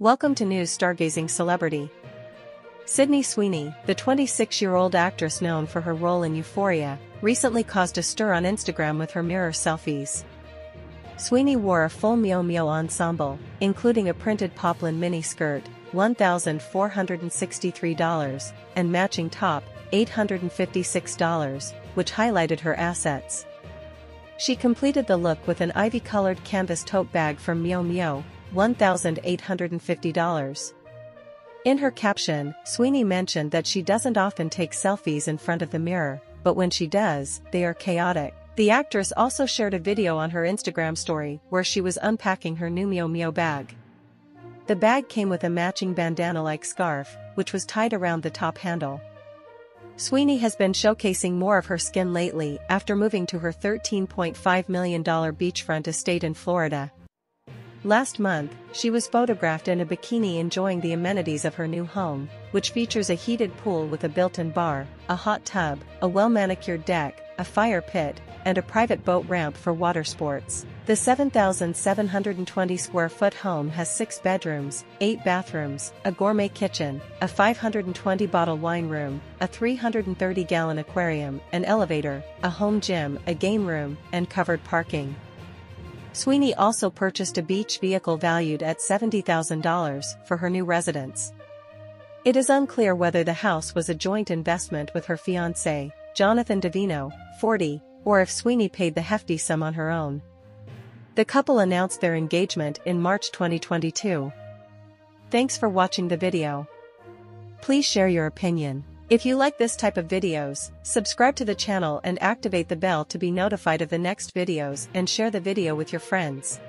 Welcome to News Stargazing Celebrity. Sydney Sweeney, the 26-year-old actress known for her role in Euphoria, recently caused a stir on Instagram with her mirror selfies. Sweeney wore a full Miu Miu ensemble, including a printed poplin mini skirt, $1,463, and matching top, $856, which highlighted her assets. She completed the look with an ivy-colored canvas tote bag from Miu Miu, $1,850. In her caption, Sweeney mentioned that she doesn't often take selfies in front of the mirror, but when she does, they are chaotic. The actress also shared a video on her Instagram story where she was unpacking her new Miu Miu bag. The bag came with a matching bandana-like scarf, which was tied around the top handle. Sweeney has been showcasing more of her skin lately after moving to her $13.5 million beachfront estate in Florida. Last month, she was photographed in a bikini enjoying the amenities of her new home, which features a heated pool with a built-in bar, a hot tub, a well-manicured deck, a fire pit, and a private boat ramp for water sports. The 7,720 square foot home has six bedrooms, eight bathrooms, a gourmet kitchen, a 520 bottle wine room, a 330 gallon aquarium, an elevator, a home gym, a game room, and covered parking. Sweeney also purchased a beach vehicle valued at $70,000 for her new residence. It is unclear whether the house was a joint investment with her fiancé, Jonathan Davino, 40, or if Sweeney paid the hefty sum on her own. The couple announced their engagement in March 2022. Thanks for watching the video. Please share your opinion. If you like this type of videos, subscribe to the channel and activate the bell to be notified of the next videos and share the video with your friends.